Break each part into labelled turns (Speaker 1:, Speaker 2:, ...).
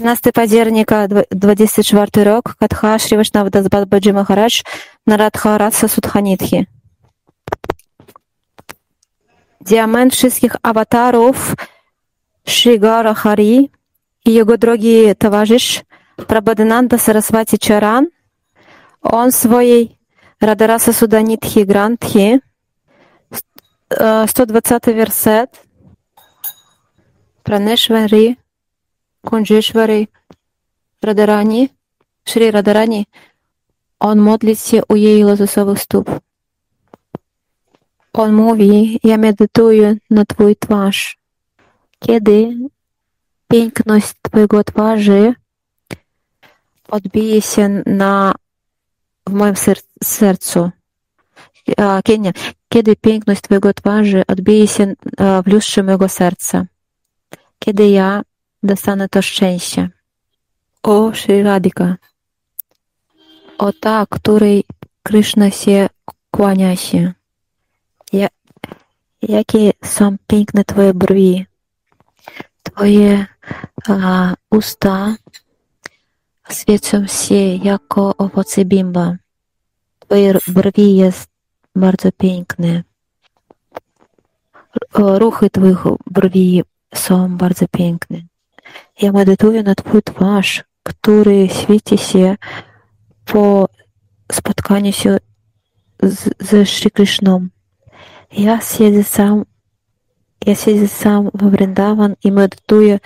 Speaker 1: 17 października 24 rok Katha Shri Vaishnava Das Babaji Maharaj Naradha Rasa Sudhanithi. Diament wszystkich awatarów Shri Hari i jego drogi towarzysz Prabodhananda Saraswati Charan on swojej Radarasa Sudanithi Granthi 120 werset Praneshwari Kunjeshwari Radarani Shri Radarani on modli się u jej lotosowych stóp. On mówi, ja medytuję na Twój twarz. Kiedy piękność Twojego twarzy odbije się na, w moim ser sercu. Kenia, kiedy piękność Twojego twarzy odbije się w lustrze mojego serca. Kiedy ja dostanę to szczęście. O Sri Radhika, o ta, której Krishna się kłania się. Ja, jakie są piękne Twoje brwi, Twoje a, usta świecą się jako owoce bimba. Twoje brwi jest bardzo piękne. Ruchy Twoich brwi są bardzo piękne. Ja medytuję na Twój twarz, który świeci się po spotkaniu się z, ze Shri Krishną. Ja siedzę sam, ja siedzę sam w Vrindavan i medytuję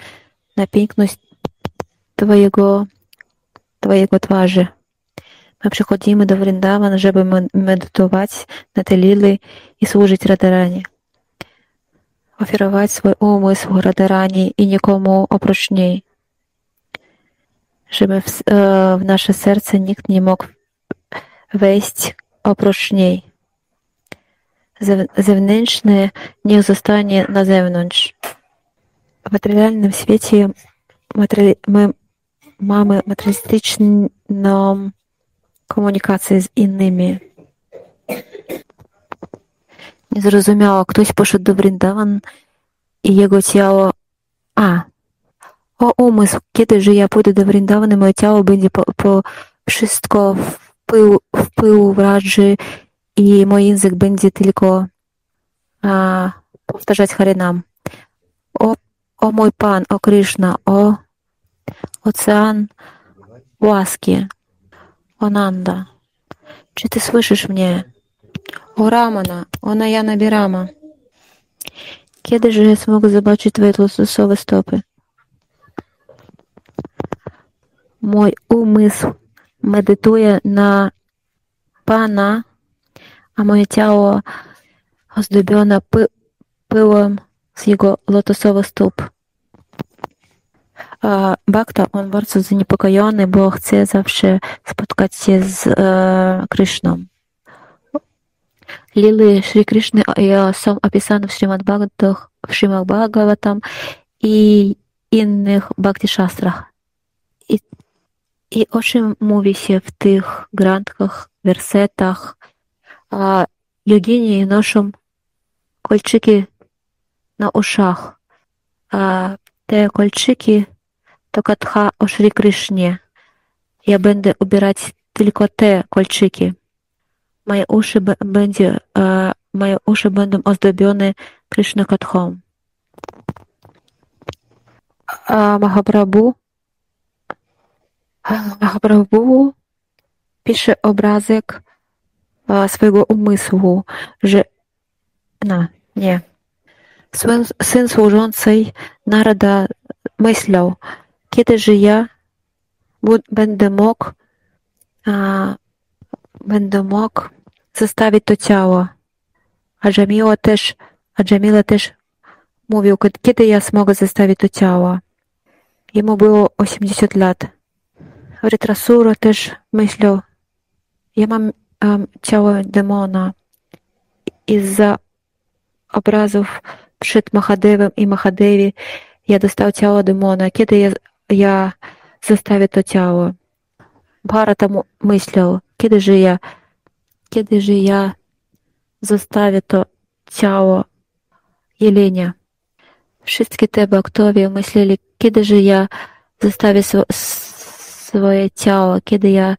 Speaker 1: na piękność Twojego, Twojego twarzy. My przychodzimy do Vrindavan, żeby medytować na te lily i służyć Radharani. Ofiarować swój umysł Radharani i nikomu oprócz niej. Żeby w, w nasze serce nikt nie mógł wejść oprócz niej. Zewnętrzne niech zostanie na zewnątrz. W materialnym świecie my mamy materialistyczną komunikację z innymi. Niezrozumiało, ktoś poszedł do Vrindavan i jego ciało. A, o umysł, kiedy że ja pójdę do Vrindavan i moje ciało będzie po, po wszystko w pył, w pył wraży i mój język będzie tylko a, powtarzać Harinam. O, o mój Pan, o Krishna, o ocean łaski, o Nanda. Czy Ty słyszysz mnie? O Ramana, o Najana Birama. Kiedyże ja mogę zobaczyć Twoje losowe stopy? Mój umysł medytuje na Pana, a moje ciało ozdobione py pyłem z jego lotosowych stóp. Bhakta, on bardzo zaniepokojony, bo chce zawsze spotkać się z e. Lily Shri Krishny są opisane w Srimad Bhagavatam, w Srimad Bhagavatam i innych Bhakti Shastrach. I, I o czym mówi się w tych grantkach, wersetach? A jogini noszą kolczyki na uszach. A te kolczyki to katha o Shri Krishnie. Ja będę ubierać tylko te kolczyki. Moje uszy, będzie, e, moje uszy będą ozdobione Krishna Kathą. Mahaprabhu, Mahaprabhu pisze obrazek swojego umysłu, że no, nie. Syn, syn służącej Narada myślał, kiedy że ja będę mógł, a, będę mógł zostawić to ciało. A Jamila też, a Jamila mówił, kiedy ja mogę zostawić to ciało. Jemu było 80 lat. Ritrasura też myślał, ja mam um, ciało demona. Из-за obrazów przed Mahadevem i Mahadevi ja dostał ciało demona. Kiedy ja, ja zostawię to ciało? Bharata myślał, kiedy że ja, kiedy że ja zostawię to ciało jelenia. Wszystkie te baktowie myśleli, kiedy że ja zostawię sw swoje ciało, kiedy ja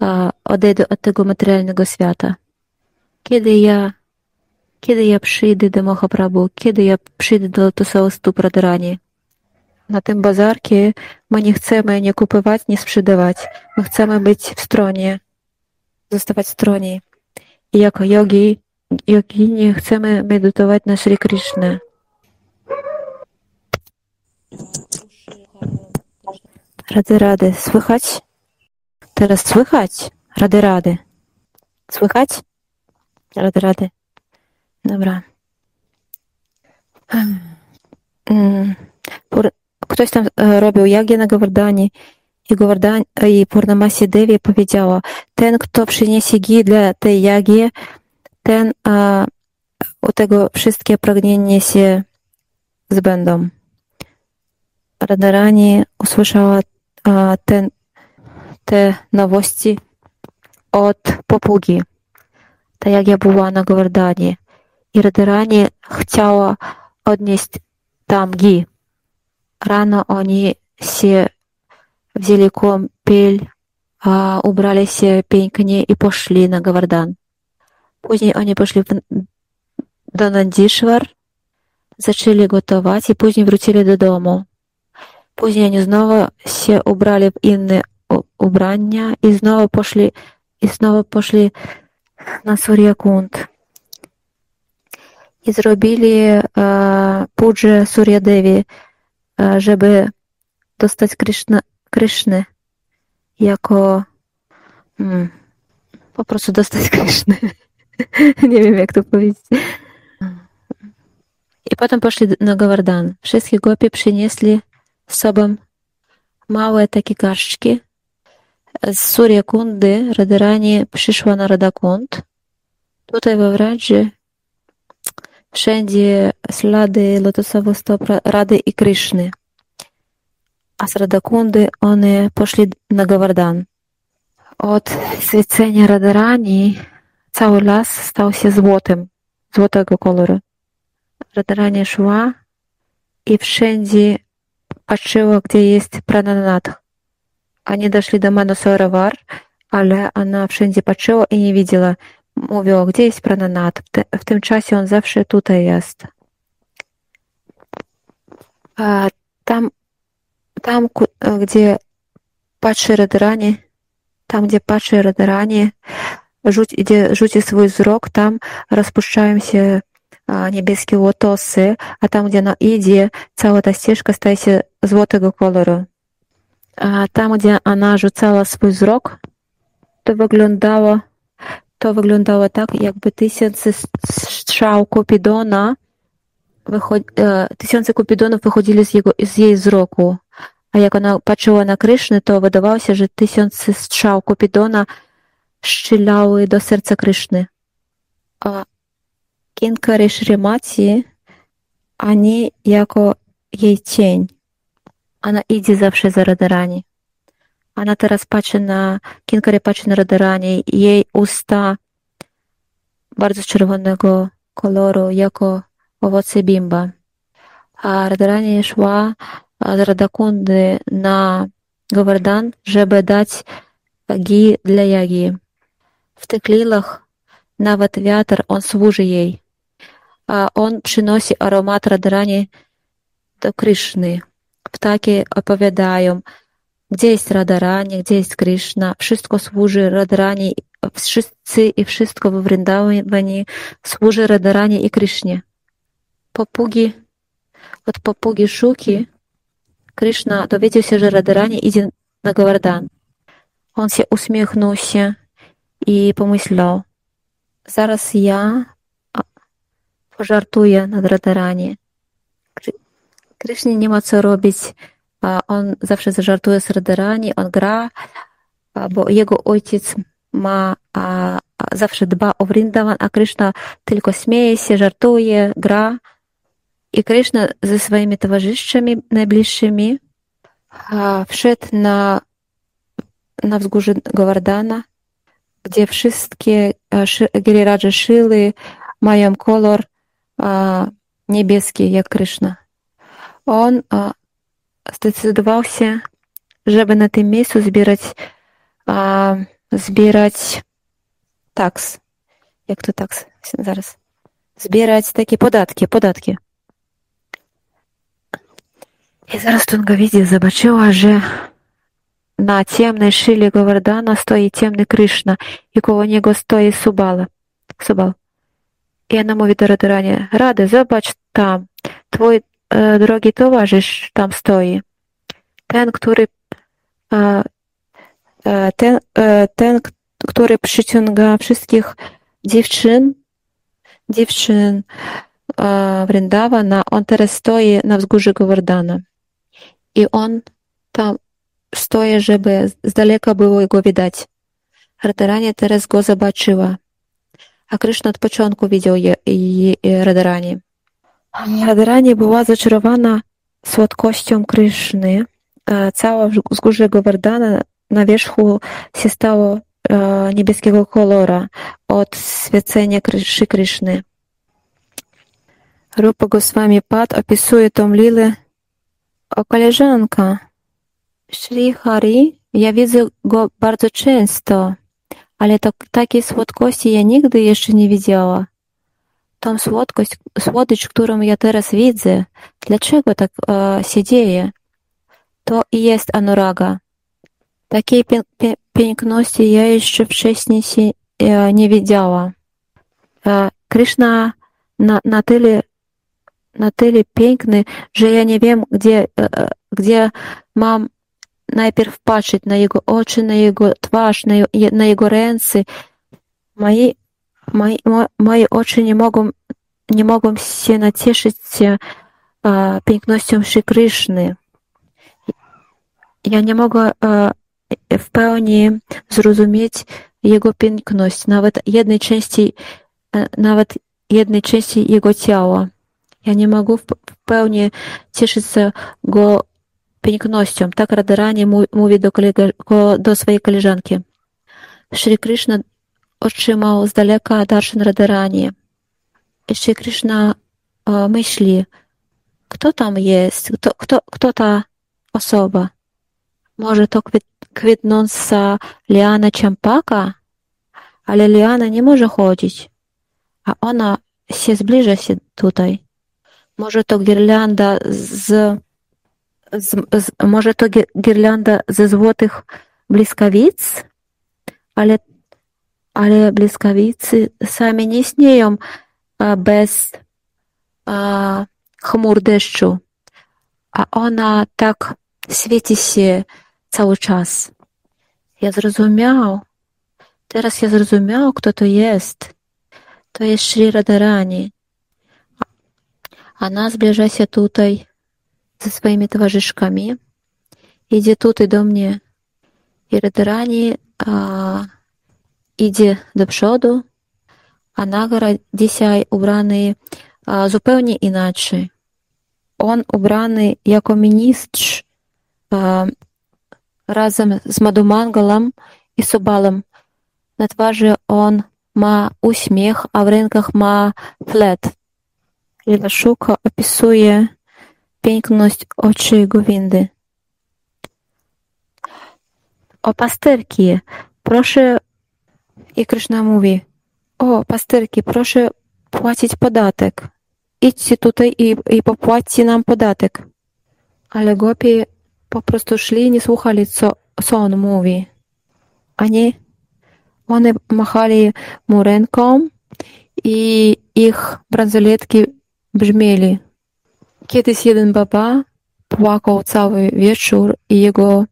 Speaker 1: a, odejdę od tego materialnego świata. Kiedy ja, kiedy ja przyjdę do Mahaprabhu, kiedy ja przyjdę do Lotusowych stóp Radharani. Na tym bazarkie my nie chcemy nie kupować, nie sprzedawać. My chcemy być w stronie, zostawać w stronie. I jako yogi nie chcemy medytować na Sri Krishna. Rady, rady. Słychać? Teraz słychać? Rady, rady. Słychać? Rady, rady. Dobra. Hmm. Ktoś tam robił jagie na Gowardanie i, Gowardan, i Purnamasi Devi powiedziała, ten, kto przyniesie gi dla tej jagi, ten a, u tego wszystkie pragnienia się zbędą. Radharani usłyszała a, ten, te nowości od popługi. Tak jak ja była na Gowardanie. I Radharani chciała odnieść tam gi. Rano oni się wzięli kąpiel, a ubrali się pięknie i poszli na Gawardan. Później oni poszli do Nandishwar, zaczęli gotować i później wrócili do domu. Później oni znowu się ubrali w inne ubrania i znowu poszli, i znowu poszli na Surya Kund. I zrobili e, żeby dostać Krishna, Kryszny jako hmm, po prostu dostać Kryszny. Nie wiem, jak to powiedzieć. I potem poszli na Gowardan. Wszystkie gopi przynieśli z sobą małe takie garszczki. Z Surya Kundy Radharani przyszła na Radakund. Tutaj we Wradży wszędzie ślady lotosowych stop Rady i Kryszny a z Radakundy one poszli na Gawardan. Od świecenia Radarani cały las stał się złotym, złotego koloru. Radarani szła i wszędzie patrzyła, gdzie jest Prananat. Oni doszli do Manosarawar, ale ona wszędzie patrzyła i nie widziała. Mówiła, gdzie jest Prananat. W, tym czasie on zawsze tutaj jest. A tam tam, gdzie patrzy Radharani, tam, gdzie patrzy Radharani, rzuć, gdzie rzuci swój wzrok, tam rozpuszczają się niebieskie łotosy, a tam, gdzie ona idzie, cała ta ścieżka staje się złotego koloru. A tam, gdzie ona rzucała swój wzrok, to wyglądało, to wyglądało tak, jakby tysiące strzał Kupidona, wychod, tysiące Kupidonów wychodzili z, jego, z jej wzroku. A jak ona patrzyła na Kryszny, to wydawało się, że tysiące strzał Kupidona strzelały do serca Kryszny. A Kinkary Shrimati, ani jako jej cień. Ona idzie zawsze za Radharani. Na Gowardan, żeby dać gi dla jagi. W tych lilach nawet wiatr, on służy jej. A on przynosi aromat Radharani do Kryszny. Ptaki opowiadają, gdzie jest Radharani, gdzie jest Krishna. Wszystko służy Radharani, wszyscy i wszystko w Vrindavani służy Radharani i Krishnie. Popugi, od popugi Szuki Krishna dowiedział się, że Radharani idzie na Govardhan. On się uśmiechnął się i pomyślał, zaraz ja pożartuję nad Radharani. Krishnie nie ma co robić, on zawsze zażartuje z Radharani, on gra, bo jego ojciec ma zawsze dba o Vrindavan, a Krishna tylko śmieje się, żartuje, gra. I Krishna ze swoimi towarzyszami najbliższymi wszedł na, na wzgórze Govardhana, gdzie wszystkie Giriradże szyly mają kolor niebieski, jak Krishna. On zdecydował się, żeby na tym miejscu zbierać, a, zbierać taks. Jak to taks? Zaraz. Zbierać takie podatki, podatki. I zaraz Tunga zobaczyła, że na ciemnej szyli Govardhana stoi ciemny Kryszna i koło niego stoi Subala. Subal. I ona mówi do Radharani, Rady, zobacz tam, twój e, drogi towarzysz tam stoi. Ten, który e, e, ten, e, ten, który przyciąga wszystkich dziewczyn, dziewczyn e, Vrindavana, on teraz stoi na wzgórzu Govardhana. I on tam stoi, żeby z daleka było go widać. Radharani teraz go zobaczyła. A Kryszna od początku widział je, je, Radharani. Radharani była zaczarowana słodkością Kryszny. Cała wzgórze Govardhana na wierzchu się stało niebieskiego kolora od świecenia Shri Kryszny. Rupa Goswami Pad opisuje tą lilę o koleżanka. Shri Hari, ja widzę go bardzo często, ale to, takiej słodkości ja nigdy jeszcze nie widziała. Tą słodkość, słodycz, którą ja teraz widzę, dlaczego tak e, się dzieje? To i jest anuraga. Takiej piękności ja jeszcze wcześniej się e, nie widziała. E, Krishna na, na tyle na tyle piękny, że ja nie wiem, gdzie, gdzie mam najpierw patrzeć na jego oczy, na jego twarz, na, na jego ręce. Moi, moi, moje oczy nie mogą, nie mogą się nacieszyć a, pięknością Szri Kryszny. Ja nie mogę a, w pełni zrozumieć jego piękność, nawet jednej części, nawet jednej części jego ciała. Ja nie mogę w pełni cieszyć go pięknością. Tak Radharani mówi do, kolega, do swojej koleżanki. Shri Krishna daleka darshan Radharani. I Shri Krishna myśli, kto tam jest, kto, kto, kto ta osoba? Może to kwitnąca liana Champaka? Ale liana nie może chodzić, a ona się zbliża się tutaj. Może to girlanda z z, z, może to girlanda ze złotych błyskawic, ale, ale błyskawicy sami nie istnieją bez chmur deszczu, a ona tak świeci się cały czas. Ja zrozumiał, teraz ja zrozumiał, kto to jest. To jest Sri Radharani. Ona zbliża się tutaj ze swoimi towarzyszkami. Idzie tutaj do mnie i a, idzie do przodu, a Nagara dzisiaj ubrany zupełnie inaczej. On ubrany jako ministrz razem z Madhumangalam i Subalem. Na twarzy on ma uśmiech, a w rękach ma flet. Lila Szuka opisuje piękność oczy Gowindy. O pasterki, proszę, i Krishna mówi, o pasterki, proszę płacić podatek. Idźcie tutaj i, i nam podatek. Ale gopi po prostu szli i nie słuchali, co, co on mówi. Ani one machali mu ręką i ich bransoletki brzmieli. Kiedyś jeden baba płakał cały wieczór i jego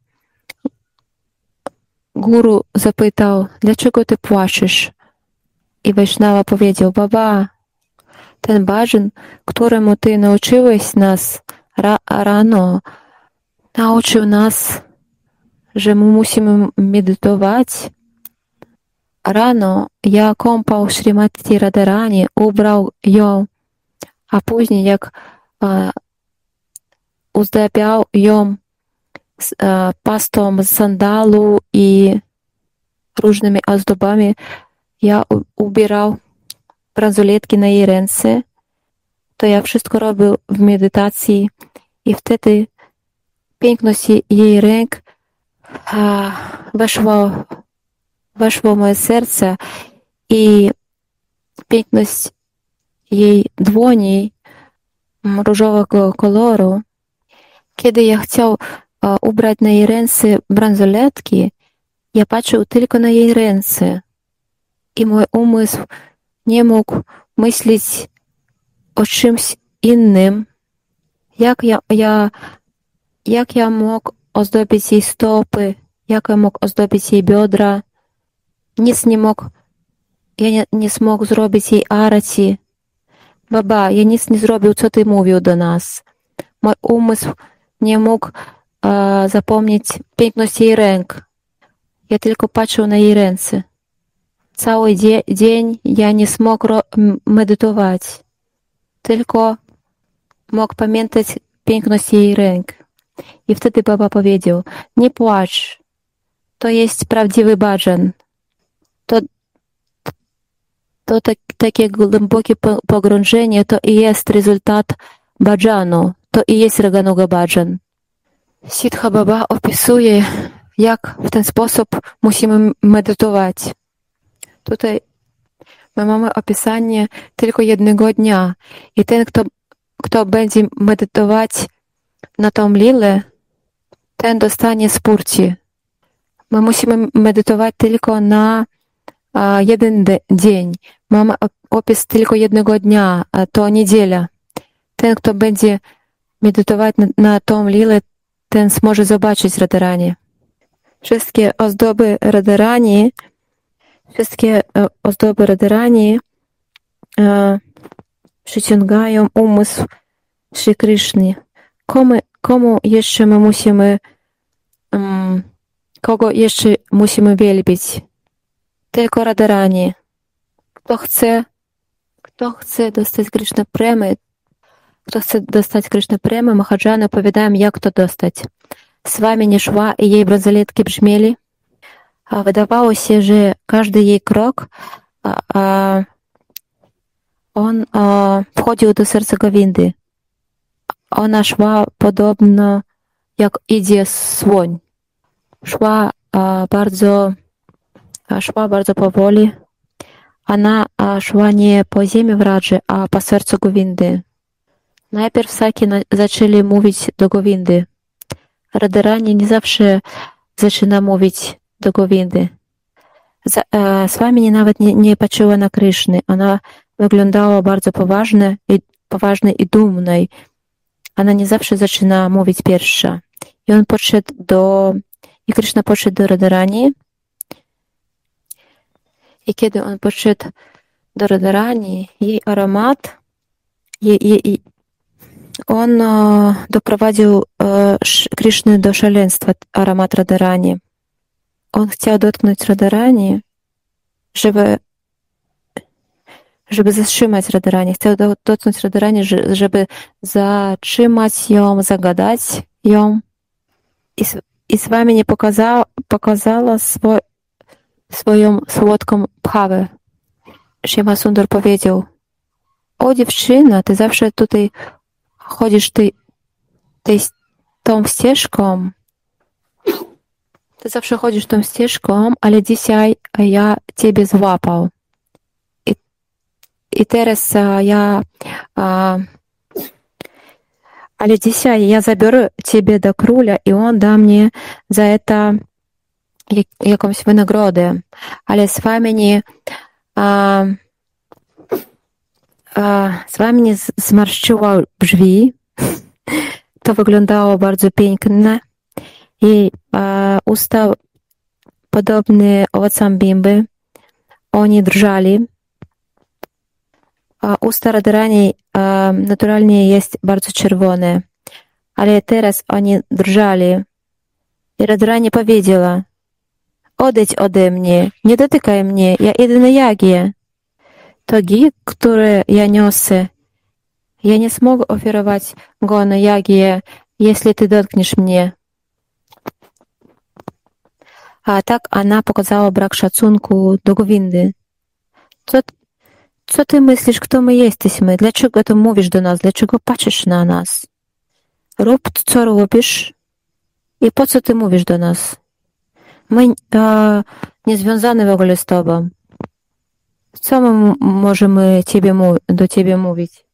Speaker 1: guru zapytał, dlaczego ty płaczesz? I Wajsznawa powiedział, baba, ten bażyn, któremu ty nauczyłeś nas ra rano, nauczył nas, że my musimy medytować. Rano ja kąpał Srimati Radharani, ubrał ją, a później jak uzdabiał ją z pastą sandalu i różnymi ozdobami. Ja ubierał bransoletki na jej ręce. To ja wszystko robił w medytacji i wtedy piękność jej ręk weszło, weszło w moje serce i piękność jej dłoni różowego koloru. Kiedy ja chciał ubrać na jej ręce bransoletki, ja patrzył tylko na jej ręce i mój umysł nie mógł myśleć o czymś innym, jak ja, ja, jak ja mógł ozdobić jej stopy, jak ja mógł ozdobić jej biodra. Nic nie mógł, ja nie, nie smógł zrobić jej arci. Baba, ja nic nie zrobił, co ty mówił do nas. Mój umysł nie mógł e, zapomnieć piękność jej ręk. Ja tylko patrzył na jej ręce. Cały dzie dzień ja nie smógł medytować. Tylko mógł pamiętać piękność jej ręk. I wtedy baba powiedział, nie płacz, to jest prawdziwy bażan. To, to tak, takie głębokie pogrążenie to i jest rezultat bajanu, to i jest Raganuga bajan. Sitha Baba opisuje, jak w ten sposób musimy medytować. Tutaj my mamy opisanie tylko jednego dnia i ten, kto, kto będzie medytować na tą lilę, ten dostanie spórci. My musimy medytować tylko na a, jeden dzień. Mamy opis tylko jednego dnia, a to niedziela. Ten, kto będzie medytować na, na tą lilę, ten może zobaczyć Radarani. Wszystkie ozdoby Radarani, wszystkie ozdoby Radarani e, przyciągają umysł Shri Krishny. Komu, komu jeszcze my musimy, um, kogo jeszcze musimy wielbić? Tylko Radarani. Kto chce, kto chce dostać Krishna Premy, kto chce dostać Krishna Premy, Mahadżany opowiadają, jak to dostać. Z wami nie szła i jej bransoletki brzmieli. A wydawało się, że każdy jej krok a, a, on a, wchodził do serca Gowindy. Ona szła podobno jak idzie słoń. Szła a, bardzo, a, szła bardzo powoli. Ona a, szła nie po ziemi wraży, a po sercu Gowindy. Najpierw Saki zaczęli mówić do Gowindy. Radarani nie zawsze zaczyna mówić do Gowindy. Swami nawet nie, nie patrzyła na Kryszny. Ona wyglądała bardzo poważnie i, poważnie i dumnej. Ona nie zawsze zaczyna mówić pierwsza. I on podszedł do, i Kryszna podszedł do Radarani. I kiedy on podszedł do Radarani, jej aromat, jej, jej, on doprowadził Kryszny do szaleństwa, aromat Radarani. On chciał dotknąć Radarani, żeby żeby zatrzymać Radarani. Chciał dotknąć Radarani, żeby zatrzymać ją, zagadać ją. I, z wami nie pokazała, pokazała swo, swoją słodką pchawę. Shima Sundar powiedział, o dziewczyna, ty zawsze tutaj chodzisz ty, ty, tą ścieżką. Ty zawsze chodzisz tą ścieżką, ale dzisiaj ja ciebie złapał. I, i teraz ja ale dzisiaj ja zabiorę ciebie do króla i on da mnie za to jak, jakąś wynagrodę. Ale z wami nie a, z wami nie zmarszczyła drzwi. To wyglądało bardzo piękne. I usta podobne owocom bimby. Oni drżali. Usta Radharani naturalnie jest bardzo czerwone. Ale teraz oni drżali. I Radharani powiedziała, odejdź ode mnie, nie dotykaj mnie, ja idę na jagie togi, które ja niosę. Ja nie smogę ofiarować go na jagie, jeśli ty dotkniesz mnie. A tak ona pokazała brak szacunku do Gowindy. Co, co ty myślisz, kto my jesteśmy? Dlaczego to mówisz do nas? Dlaczego patrzysz na nas? Rób, co robisz, I po co ty mówisz do nas? My e, nie związane w ogóle z tobą. Co my możemy ciebie, do ciebie mówić?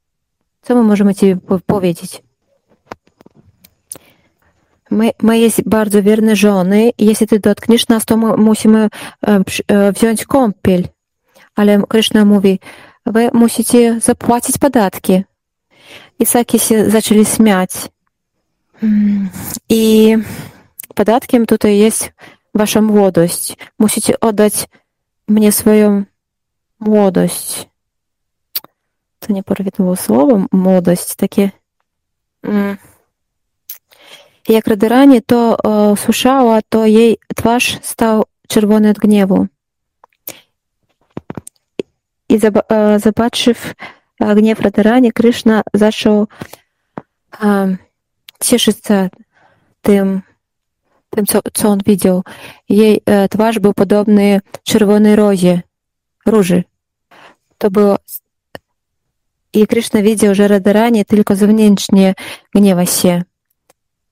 Speaker 1: Co my możemy ciebie powiedzieć? My, my jest bardzo wierne żony jeśli ty dotkniesz nas, to musimy e, e, wziąć kąpiel. Ale Krishna mówi, wy musicie zapłacić podatki. I takie się zaczęli śmiać. I podatkiem tutaj jest wasza młodość. Musicie oddać mnie swoją młodość. To nieprawidłowe słowo, młodość, takie. Mm. Jak Radaranie to o, słyszała, to jej twarz stał czerwony od gniewu. I zobaczyв gniew Radaranie, Kryszna zaczął um, cieszyć się tym, tym co, co on widział. Jej e, twarz był podobny czerwonej rozie, róży. To było i Kryszna widział, że Radaranie tylko zewnętrznie gniewa się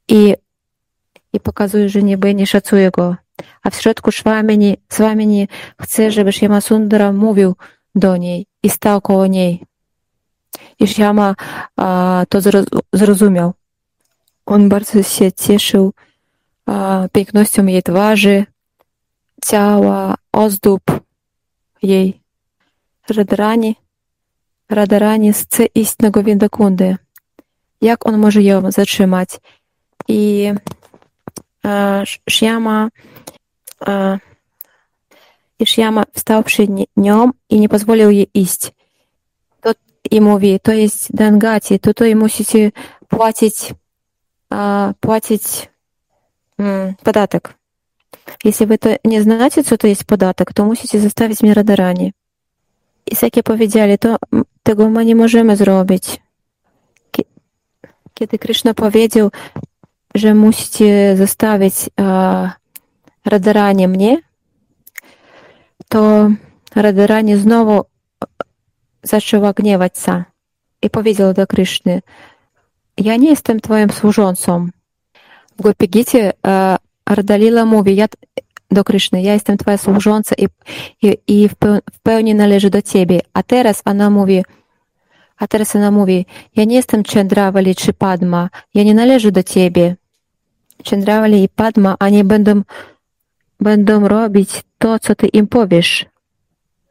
Speaker 1: i, i pokazuje, że niby nie szacuje go. A w środku Szwamini, Swamini chce, żeby Shyamasundara mówił do niej i stał koło niej. I Shyama a, to zrozumiał. On bardzo się cieszył a, pięknością jej twarzy, ciała, ozdób jej. Radarani, Radarani chce iść na Govindakundę. Jak on może ją zatrzymać? I e, Shyama, e, i Shyama wstał przy nią i nie pozwolił jej iść. To, I mówi, to jest Dangati, tutaj musicie płacić, e, płacić mm, podatek. Jeśli wy to nie znacie, co to jest podatek, to musicie zostawić mnie radarami. I Saki powiedzieli, to tego my nie możemy zrobić. Kiedy Krishna powiedział, że musicie zostawić e, radaranie mnie, to radaranie znowu zaczęła gniewać się i powiedział do Kryszny, ja nie jestem twoim służącą. W Gopigicie e, Radalila mówi ja, do Kryszny, ja jestem twoja służąca i, i, i w, pełni należy do ciebie. A teraz ona mówi, a teraz ona mówi, ja nie jestem Chandravali czy Padma, ja nie należę do ciebie. Chandravali i Padma, oni będą, będą robić to, co ty im powiesz,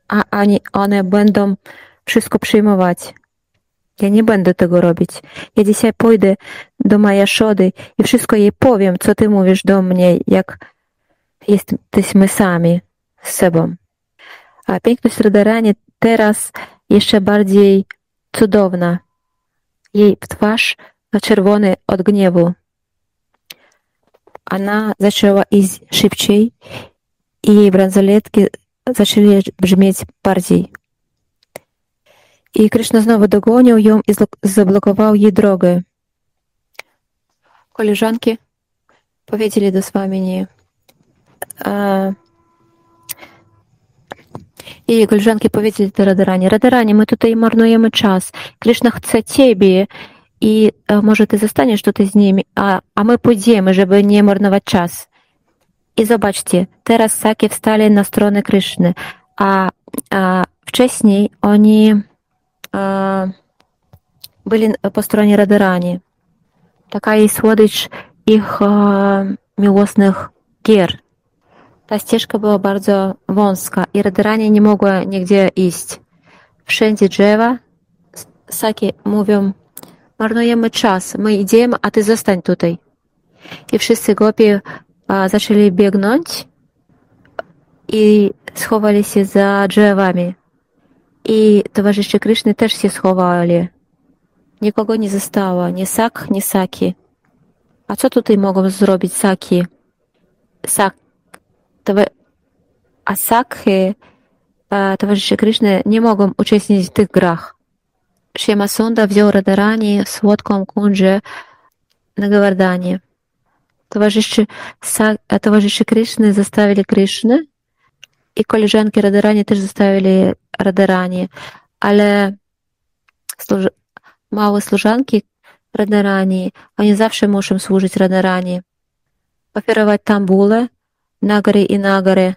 Speaker 1: a oni, one będą wszystko przyjmować. Ja nie będę tego robić. Ja dzisiaj pójdę do Majaszody i wszystko jej powiem, co ty mówisz do mnie, jak jesteśmy sami z sobą. A piękność Radharani teraz jeszcze bardziej cudowna. Jej twarz czerwony od gniewu. Ona zaczęła iść szybciej i jej bransoletki zaczęli brzmieć bardziej. I Krishna znowu dogonił ją i zablokował jej drogę. Koleżanki powiedzieli do Swamini, i koleżanki powiedzieli do Radarani, Radarani, my tutaj marnujemy czas. Krishna chce ciebie i może ty zostaniesz tutaj z nimi, a, a my pójdziemy, żeby nie marnować czas. I zobaczcie, teraz Saki wstali na stronę Kryszny, a, a wcześniej oni a, byli po stronie Radarani. Taka jest słodycz ich a, miłosnych gier. Ta ścieżka była bardzo wąska i Radarani nie mogła nigdzie iść. Wszędzie drzewa. Saki mówią, marnujemy czas, my idziemy, a ty zostań tutaj. I wszyscy gopi zaczęli biegnąć i schowali się za drzewami. I towarzysze Kryszny też się schowali. Nikogo nie zostało, nie sak, nie saki. A co tutaj mogą zrobić saki? Sak. A sakhy, towarzysze Kryszny, nie mogą uczestniczyć w tych grach. Sunda wziął Radarani słodką kundżę na Gawardanie. Towarzyszy, towarzyszy Kryszny zostawili Kryszny i koleżanki Radarani też zostawili Radarani, ale służ małe służanki Radarani, oni zawsze muszą służyć Radarani. ofiarować tambule, nagry i nagry,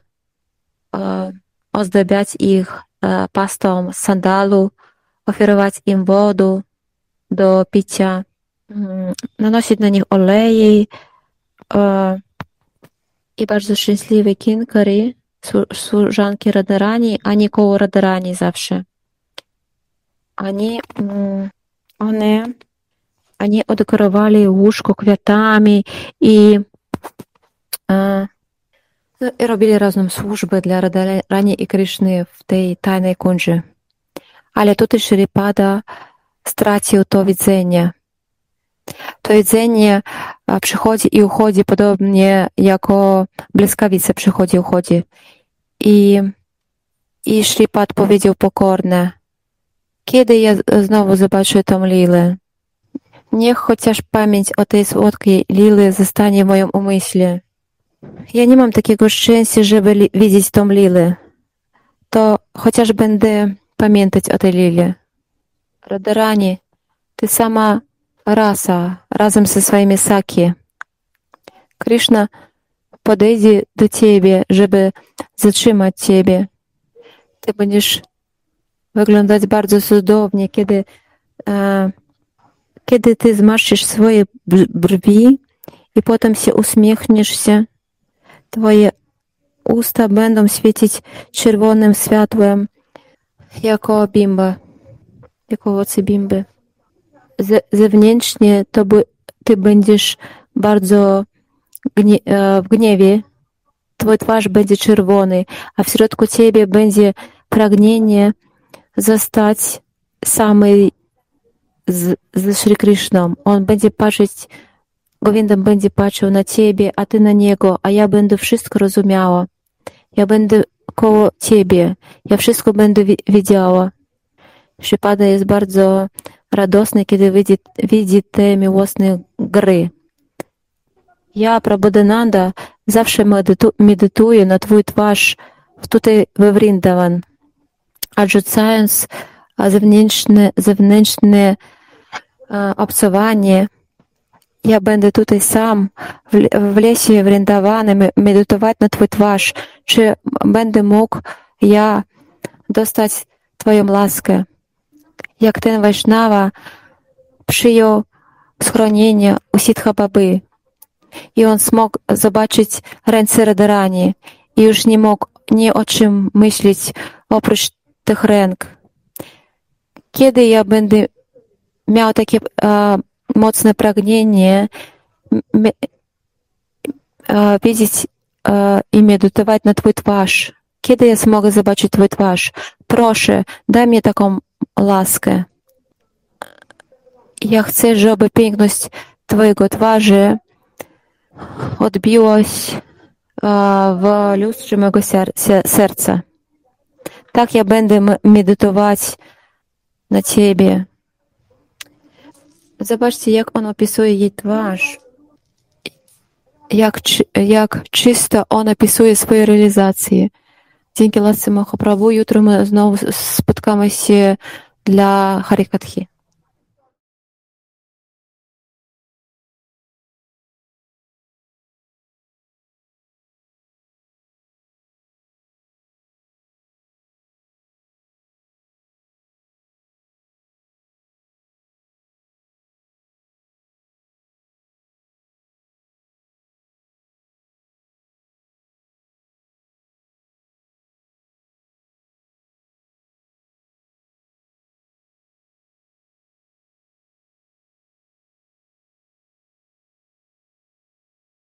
Speaker 1: e, ozdabiać ich e, pastą sandalu, ofiarować im wodę do picia, mm, nanosić na nich oleje e, i bardzo szczęśliwe kinkary, służanki Radarani, a koło Radarani zawsze. Oni, mm, one, oni odekorowali łóżko kwiatami e, i robili razną służbę dla Radarani i Kryszny w tej tajnej kundży. Ale tutaj Shripada stracił to widzenie. To jedzenie przychodzi i uchodzi podobnie jako błyskawica przychodzi i uchodzi. I, i Shripat powiedział pokorne, kiedy ja znowu zobaczę tą Lilę? Niech chociaż pamięć o tej słodkiej Lily zostanie w moim umyśle. Ja nie mam takiego szczęścia, żeby widzieć tą Lilę. To chociaż będę pamiętać o tej Lilie. Radarani, ty sama rasa razem ze swoimi saki. Krishna podejdzie do ciebie, żeby zatrzymać ciebie. Ty będziesz wyglądać bardzo cudownie, kiedy, e, kiedy ty zmarszczysz swoje brwi i potem się uśmiechniesz się. Twoje usta będą świecić czerwonym światłem jako bimba, jako owoce bimby. zewnętrznie to by, ty będziesz bardzo gnie, e, w gniewie. Twój twarz będzie czerwony, a w środku ciebie będzie pragnienie zostać samej z, ze Sri Krishną. On będzie patrzeć, Govinda będzie patrzył na ciebie, a ty na niego, a ja będę wszystko rozumiała. Ja będę koło ciebie. Ja wszystko będę wiedziała. Przypada jest bardzo radosny, kiedy widzi, widzi te miłosne gry. Ja, Prabodhananda, zawsze medytu, medytuję na twój twarz tutaj we Vrindavan odrzucając zewnętrzne, zewnętrzne obcowanie. Ja będę tutaj sam w, w lesie wrędowany, medytować na Twój twarz. Czy będę mógł ja dostać Twoją laskę? Jak ten Vaishnava przyjął schronienie u Sitha Baby i on mógł zobaczyć ręce Radharani i już nie mógł nie o czym myśleć oprócz tych ręk. Kiedy ja będę miał takie e, mocne pragnienie widzieć i medytować na Twój twarz, kiedy ja mogę zobaczyć Twój twarz? Proszę, daj mi taką laskę. Ja chcę, żeby piękność Twojego twarzy odbiła się w lustrze mego serca. Tak ja będę medytować na Ciebie. Zobaczcie, jak on opisuje jej twarz. Jak, jak czysto on opisuje swoje realizacje. Dzięki lasce Mahaprabhu jutro my znowu spotkamy się dla Harikathy.